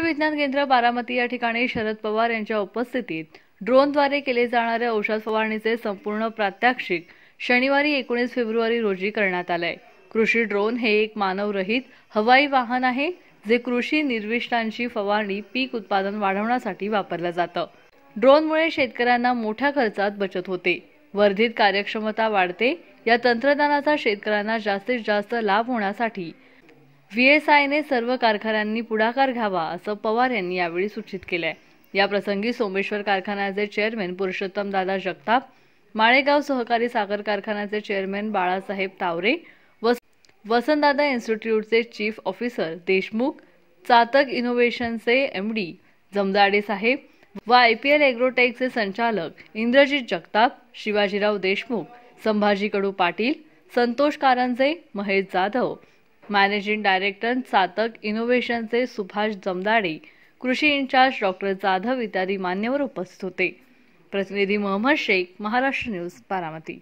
विज्ञान केंद्र बारामती या ठिकाणी शरद पवार यांच्या उपस्थितीत ड्रोनद्वारे केले जाणाऱ्या औषध फवारणीचे संपूर्ण प्रात्यक्षिक शनिवारी एकोणीस फेब्रुवारी रोजी करण्यात आलंय. कृषी ड्रोन हे एक मानवरहित हवाई वाहन आहे जे कृषी निर्विष्टांची फवारणी पीक उत्पादन वाढवण्यासाठी वापरलं जातं. ड्रोनमुळे शेतकऱ्यांना मोठ्या खर्चात बचत होते. वर्धित कार्यक्षमता वाढते या तंत्रज्ञानाचा शेतकऱ्यांना जास्तीत जास्त लाभ होण्यासाठी व्हीएसआयने सर्व कारखान्यांनी पुढाकार घ्यावा असं पवार यांनी यावेळी सूचित केलंय. आहे याप्रसंगी सोमेश्वर कारखान्याचे चेअरमॅन पुरुषोत्तम दादा जगताप माळेगाव सहकारी साखर कारखान्याचे चेअरमॅन बाळासाहेब तावरे वसंतदादा इन्स्टिट्यूटचे चीफ ऑफिसर देशमुख चातक इनोव्हेशनचे एमडी जमदाडे साहेब व आयपीएल एग्रोटेकचे संचालक इंद्रजित जगताप शिवाजीराव देशमुख संभाजी कडू पाटील संतोष कारंजे महेश जाधव मॅनेजिंग डायरेक्टर चातक इनोव्हेशनचे सुभाष जमदाडे कृषी इन्चार्ज डॉक्टर जाधव इत्यादी मान्यवर उपस्थित होते प्रतिनिधी मोहम्मद शेख महाराष्ट्र न्यूज बारामती